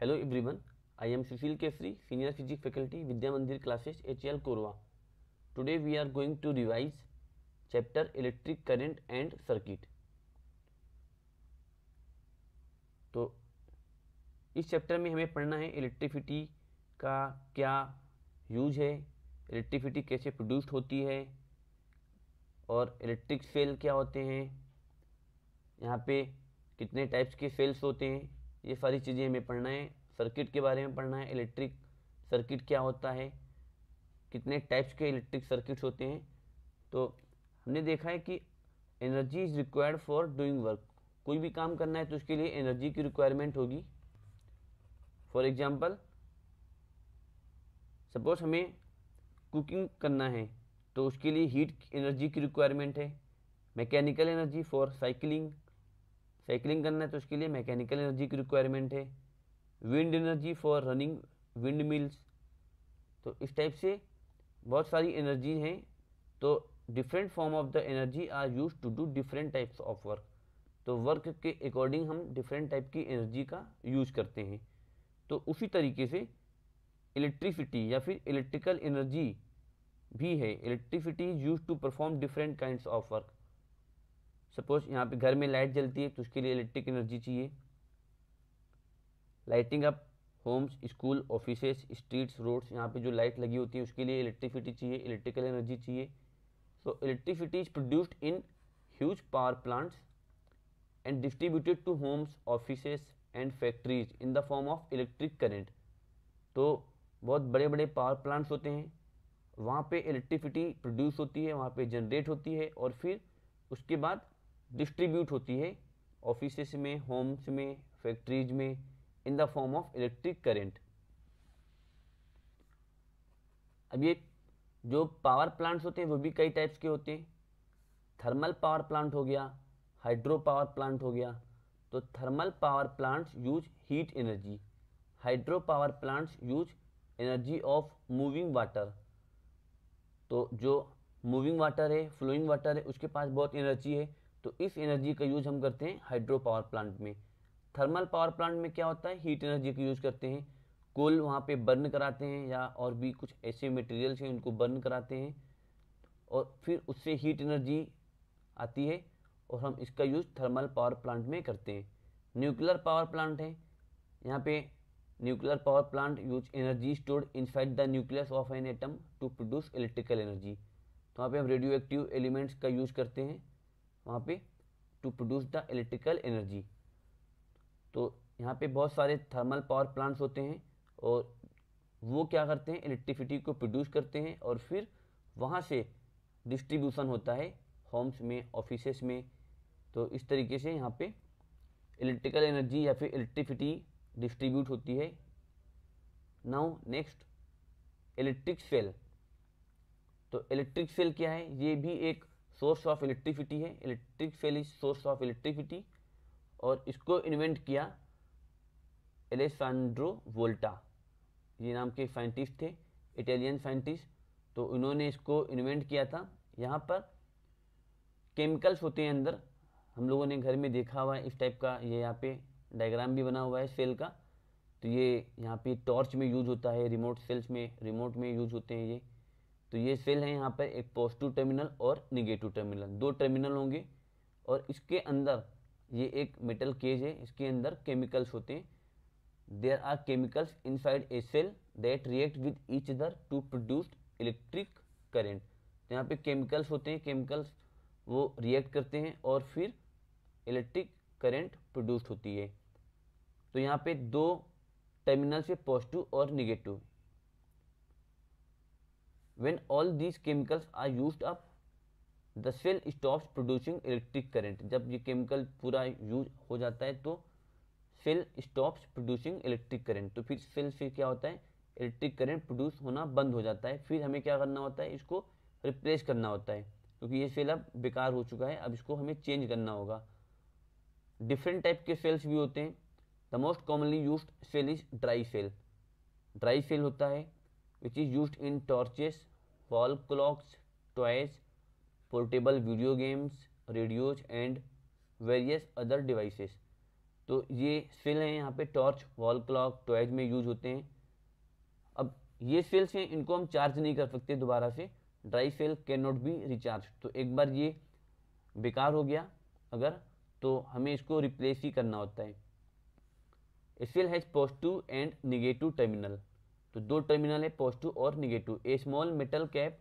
Hello everyone I am Sushil Kesari senior physics faculty Vidya Mandir classes H L Korwa today we are going to revise chapter electric current and circuit तो इस chapter में हमें पढ़ना है electricity का क्या use है electricity कैसे प्रोड्यूस्ड होती है, और इलेक्ट्रिक सेल क्या होते हैं, यहाँ पे कितने टाइप्स के सेल्स होते हैं ये सारी चीज़ें हमें पढ़ना है। सर्किट के बारे में पढ़ना है। इलेक्ट्रिक सर्किट क्या होता है? कितने टाइप्स के इलेक्ट्रिक सर्किट्स होते हैं? तो हमने देखा है कि energy is required for doing work कोई भी काम करना है तो उसके लिए एनर्जी की रिक्वायरमेंट होगी। फॉर एग्ज़ाम्पल सपोज़ हमें कुकिंग करना है तो उसके लिए हीट एनर्जी की रिक्वायरमेंट है। Mechanical energy for cycling cycling करना है तो उसके लिए मैकेनिकल एनर्जी की रिक्वायरमेंट है wind energy for running wind mills तो इस टाइप से बहुत सारी एनर्जी हैं तो different form of the energy are use to do different types of work तो वर्क के अकॉर्डिंग हम डिफरेंट टाइप की एनर्जी का यूज़ करते हैं। तो उसी तरीके से इलेक्ट्रिसिटी या फिर इलेक्ट्रिकल एनर्जी भी है। Electricity is use to perform different kinds of work suppose यहाँ पे घर में लाइट जलती है तो उसके लिए इलेक्ट्रिक एनर्जी चाहिए। Lighting up homes school office streets roads यहाँ पे जो लाइट लगी होती है, उसके लिए इलेक्ट्रिसिटी चाहिए इलेक्ट्रिकल एनर्जी चाहिए। So electricity is produced in huge power plants and distributed to homes office and factories in the form of electric current तो बहुत बड़े बड़े पावर प्लांट्स होते हैं। वहाँ पे इलेक्ट्रिसिटी प्रोड्यूस होती है, वहाँ पे जनरेट होती है और फिर उसके बाद डिस्ट्रीब्यूट होती है ऑफ़िस में, होम्स में, फैक्ट्रीज में in the form of electric current. अब ये जो पावर प्लांट्स होते हैं, वो भी कई टाइप्स के होते हैं। थर्मल पावर प्लांट हो गया हाइड्रो पावर प्लांट हो गया। तो thermal power plants use heat energy hydro power plants use energy of moving water तो जो मूविंग वाटर है फ्लोइंग वाटर है, उसके पास बहुत एनर्जी है। तो इस एनर्जी का यूज़ हम करते हैं हाइड्रो पावर प्लांट में। थर्मल पावर प्लांट में क्या होता है? हीट एनर्जी का यूज़ करते हैं। कोल वहाँ पे बर्न कराते हैं या और भी कुछ ऐसे मटेरियल्स हैं उनको बर्न कराते हैं और फिर उससे हीट एनर्जी आती है और हम इसका यूज़ थर्मल पावर प्लांट में करते हैं। न्यूक्लियर पावर प्लांट है। यहाँ पे nuclear power plant use energy stored inside the nucleus of an atom to produce electrical energy तो वहाँ पे हम रेडियो एक्टिव एलिमेंट्स का यूज़ करते हैं। वहाँ पे to produce the electrical energy तो यहाँ पे बहुत सारे थर्मल पावर प्लांट्स होते हैं और वो क्या करते हैं? इलेक्ट्रिसिटी को प्रोड्यूस करते हैं और फिर वहाँ से डिस्ट्रीब्यूशन होता है होम्स में ऑफिसेस में. तो इस तरीके से यहाँ पे इलेक्ट्रिकल एनर्जी या फिर इलेक्ट्रिसिटी डिस्ट्रीब्यूट होती है. नाउ नेक्स्ट इलेक्ट्रिक सेल तो इलेक्ट्रिक सेल क्या है? ये भी एक सोर्स ऑफ़ इलेक्ट्रिसिटी है, electric cell is source of electricity, और इसको इन्वेंट किया एलेसांड्रो वोल्टा। ये नाम के साइंटिस्ट थे इटालियन साइंटिस्ट तो उन्होंने इसको इन्वेंट किया था। यहाँ पर केमिकल्स होते हैं अंदर, हम लोगों ने घर में देखा हुआ है, इस टाइप का ये यहाँ पे डायग्राम भी बना हुआ है सेल का। तो ये यहाँ पे टॉर्च में यूज़ होता है रिमोट सेल्स में रिमोट में यूज़ होते हैं ये। तो ये सेल है यहाँ पर, एक पॉजिटिव टर्मिनल और निगेटिव टर्मिनल दो टर्मिनल होंगे और इसके अंदर, ये एक मेटल केज है, इसके अंदर केमिकल्स होते हैं। There are chemicals inside a cell that react with each other to produce electric current तो यहाँ पे केमिकल्स होते हैं केमिकल्स वो रिएक्ट करते हैं और फिर इलेक्ट्रिक करेंट प्रोड्यूस होती है। तो यहाँ पे दो टर्मिनल से पॉजिटिव और negative when all these chemicals are used up, the cell stops producing electric current. जब ये केमिकल पूरा यूज़ हो जाता है तो cell stops producing electric current तो फिर सेल से क्या होता है? इलेक्ट्रिक करंट प्रोड्यूस होना बंद हो जाता है। फिर हमें क्या करना होता है? इसको रिप्लेस करना होता है। क्योंकि ये सेल अब बेकार हो चुका है। अब इसको हमें चेंज करना होगा। डिफरेंट टाइप के सेल्स भी होते हैं। The most commonly use cell is dry cell dry cell होता है which is use in torches wall clocks, toys, portable video games radios and various other devices. तो ये सेल हैं यहाँ पे टॉर्च वॉल क्लॉक टॉयज में use होते हैं। अब ये सेल्स हैं इनको हम चार्ज नहीं कर सकते दोबारा से। Dry cell can not be recharge तो एक बार ये बेकार हो गया अगर तो हमें इसको रिप्लेस ही करना होता है। Cell has positive and negative terminal तो दो टर्मिनल है पॉजिटिव और negative a small metal cap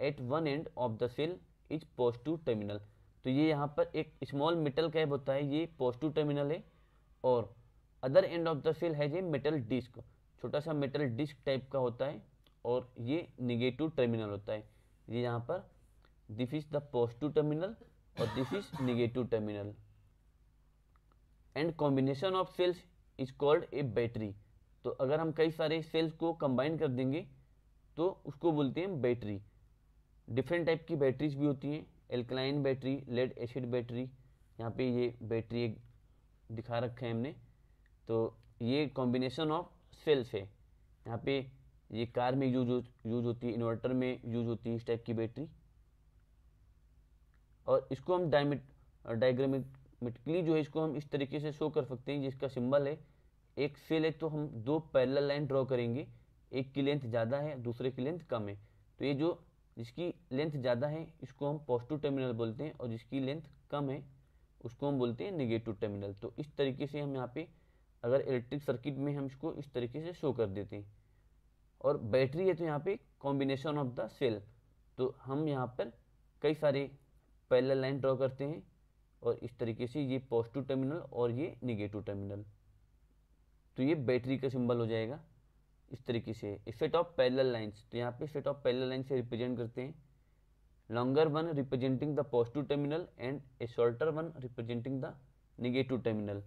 at one end of the cell is positive terminal तो ये यहाँ पर एक स्मॉल मेटल कैप होता है, ये पॉजिटिव टर्मिनल है और other end of the cell has a metal disc छोटा सा मेटल डिस्क टाइप का होता है और ये निगेटिव टर्मिनल होता है। ये यहाँ पर this is the positive terminal और this is negative terminal and combination of cells is called a battery तो अगर हम कई सारे सेल्स को कंबाइन कर देंगे तो उसको बोलते हैं बैटरी डिफरेंट टाइप की बैटरीज भी होती हैं. Alkaline battery lead acid battery यहाँ पे ये बैटरी एक दिखा रखा है हमने. तो ये कॉम्बिनेशन ऑफ़ सेल्स है. यहाँ पे ये कार में यूज़ यूज़ होती है इन्वर्टर में यूज़ होती है इस टाइप की बैटरी और इसको हम डायमेट डायग्रामेटिकली जो है, इसको हम इस तरीके से शो कर सकते हैं, जिसका सिंबल है एक सेल है तो हम दो पैरेलल लाइन ड्रॉ करेंगे। एक की लेंथ ज़्यादा है, दूसरे की लेंथ कम है। तो ये जो जिसकी लेंथ ज़्यादा है, इसको हम पॉजिटिव टर्मिनल बोलते हैं और जिसकी लेंथ कम है, उसको हम बोलते हैं निगेटिव टर्मिनल तो इस तरीके से हम यहाँ पे अगर इलेक्ट्रिक सर्किट में हम इसको इस तरीके से शो कर देते हैं। और बैटरी है तो यहाँ पे कॉम्बिनेशन ऑफ़ द सेल तो हम यहाँ पर कई सारे पैरेलल लाइन ड्रॉ करते हैं और इस तरीके से ये पॉजिटिव टर्मिनल और ये निगेटिव टर्मिनल तो ये बैटरी का सिंबल हो जाएगा इस तरीके से। सेट ऑफ़ पैरेलल लाइंस तो यहाँ पे सेट ऑफ़ पैरेलल लाइन से रिप्रेजेंट करते हैं। Longer one representing the positive terminal and a shorter one representing the negative terminal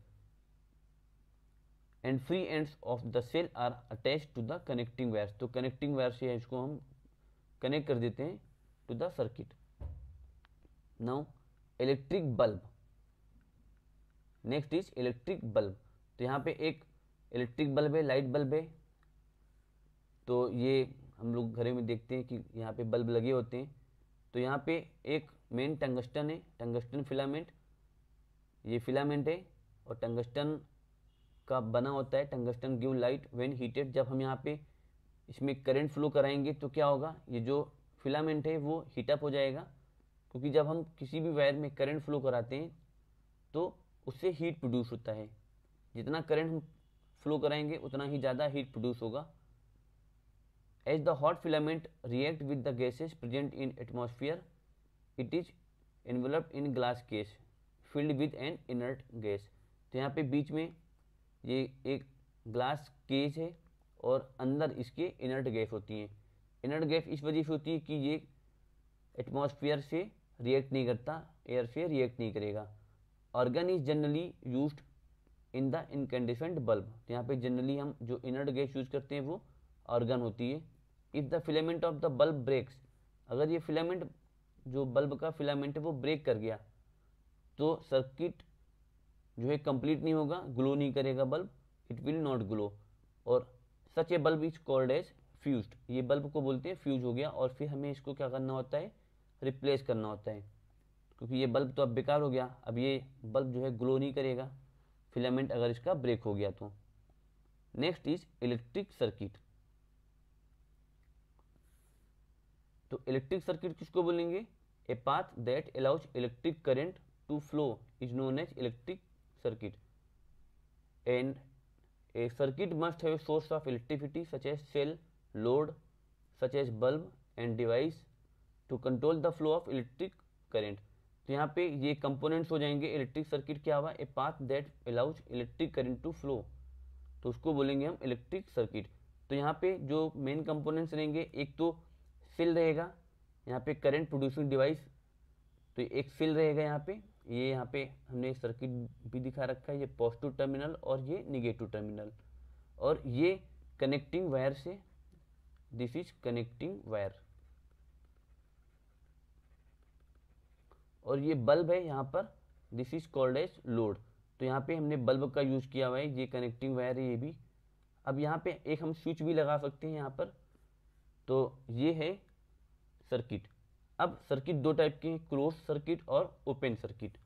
and free ends of the cell are attach to the connecting wires तो connecting wire से इसको हम connect कर देते हैं to the circuit now electric bulb next is electric bulb तो यहाँ पे एक इलेक्ट्रिक बल्ब है, लाइट बल्ब है। तो ये हम लोग घरे में देखते हैं कि यहाँ पे बल्ब लगे होते हैं। तो यहाँ पे एक मेन टंगस्टन है टंगस्टन फिलामेंट ये फिलामेंट है और टंगस्टन का बना होता है tungsten give light when heated जब हम यहाँ पे इसमें करंट फ्लो कराएँगे तो क्या होगा? ये जो फिलामेंट है वो हीटअप हो जाएगा। क्योंकि जब हम किसी भी वायर में करंट फ्लो कराते हैं तो उससे हीट प्रोड्यूस होता है। जितना करंट हम फ्लो कराएँगे उतना ही ज़्यादा हीट प्रोड्यूस होगा। As the hot filament react with the gases present in atmosphere it is enveloped in glass case filled with an inert gas तो यहाँ पे बीच में ये एक ग्लास केस है और अंदर इसके इनर्ट गैस होती हैं। इनर्ट गैस इस वजह से होती है कि ये एटमॉस्फेयर से रिएक्ट नहीं करता एयर से रिएक्ट नहीं करेगा। Argon is generally used in the incandescent bulb. तो यहाँ पे जनरली हम जो इनर्ट गैस यूज़ करते हैं वो ऑर्गन होती है। If the filament of the bulb breaks अगर ये फिलामेंट जो बल्ब का फिलामेंट है, वो ब्रेक कर गया तो सर्किट जो है कंप्लीट नहीं होगा ग्लो नहीं करेगा bulb it will not glow और such a bulb is called as fuse ये बल्ब को बोलते हैं फ्यूज हो गया, और फिर हमें इसको क्या करना होता है? रिप्लेस करना होता है। क्योंकि ये बल्ब तो अब बेकार हो गया, अब ये बल्ब जो है ग्लो नहीं करेगा। फिलामेंट अगर इसका ब्रेक हो गया तो। नेक्स्ट इज़ इलेक्ट्रिक सर्किट तो इलेक्ट्रिक सर्किट किसको बोलेंगे? A path that allows electric current to flow is known as electric circuit and a circuit must have source of electricity such as cell load such as bulb and device to control the flow of electric current तो यहाँ पे ये components हो जाएँगे electric circuit क्या हुआ? A path that allows electric current to flow तो उसको बोलेंगे हम इलेक्ट्रिक सर्किट तो यहाँ पे जो मेन कंपोनेंट्स रहेंगे, एक तो सेल रहेगा, यहाँ पे करंट प्रोड्यूसिंग डिवाइस तो एक सेल रहेगा यहाँ पे. ये यहाँ पे हमने सर्किट भी दिखा रखा है, ये पॉजिटिव टर्मिनल और ये निगेटिव टर्मिनल और ये कनेक्टिंग वायर से दिस इज़ कनेक्टिंग वायर और ये बल्ब है यहाँ पर। This is called as load तो यहाँ पे हमने बल्ब का यूज़ किया हुआ है, ये कनेक्टिंग वायर है ये भी। अब यहाँ पे एक हम स्विच भी लगा सकते हैं यहाँ पर। तो ये है सर्किट अब सर्किट दो टाइप के हैं क्लोज सर्किट और ओपन सर्किट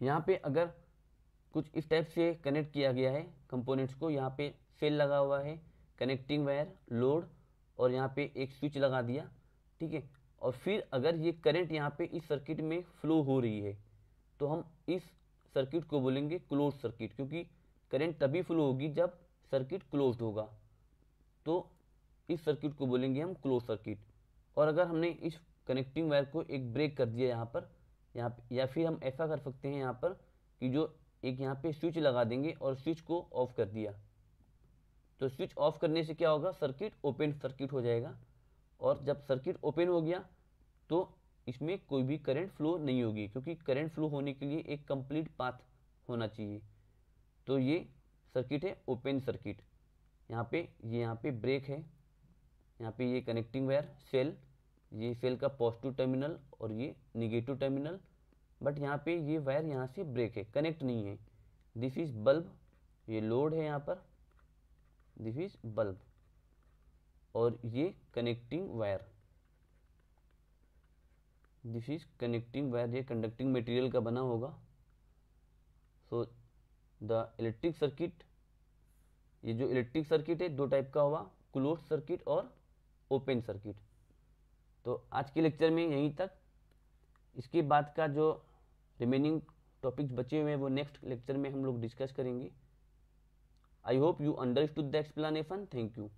यहाँ पे अगर कुछ इस टाइप से कनेक्ट किया गया है कंपोनेंट्स को, यहाँ पे सेल लगा हुआ है कनेक्टिंग वायर लोड और यहाँ पे एक स्विच लगा दिया, ठीक है? और फिर अगर ये करंट यहाँ पे इस सर्किट में फ्लो हो रही है तो हम इस सर्किट को बोलेंगे क्लोज सर्किट क्योंकि करंट तभी फ्लो होगी जब सर्किट क्लोज होगा। तो इस सर्किट को बोलेंगे हम क्लोज सर्किट और अगर हमने इस कनेक्टिंग वायर को एक ब्रेक कर दिया यहाँ पर, यहाँ या फिर हम ऐसा कर सकते हैं यहाँ पर कि जो एक यहाँ पे स्विच लगा देंगे और स्विच को ऑफ़ कर दिया। तो स्विच ऑफ़ करने से क्या होगा? सर्किट ओपन सर्किट हो जाएगा। और जब सर्किट ओपन हो गया तो इसमें कोई भी करंट फ्लो नहीं होगी, क्योंकि करंट फ्लो होने के लिए एक कंप्लीट पाथ होना चाहिए। तो ये सर्किट है ओपन सर्किट यहाँ पे, ये यहाँ पे ब्रेक है। यहाँ पे ये कनेक्टिंग वायर सेल ये सेल का पॉजिटिव टर्मिनल और ये निगेटिव टर्मिनल बट यहाँ पे ये वायर यहाँ से ब्रेक है कनेक्ट नहीं है। दिस इज़ बल्ब ये लोड है यहाँ पर। दिस इज़ बल्ब और ये connecting wire this is connecting wire ये कंडक्टिंग मटेरियल का बना होगा. सो द इलेक्ट्रिक सर्किट ये जो इलेक्ट्रिक सर्किट है, दो टाइप का हुआ क्लोज सर्किट और ओपन सर्किट तो आज के लेक्चर में यहीं तक. इसके बाद का जो रिमेनिंग टॉपिक्स बचे हुए हैं, वो नेक्स्ट लेक्चर में हम लोग डिस्कस करेंगे. I hope you understood the explanation thank you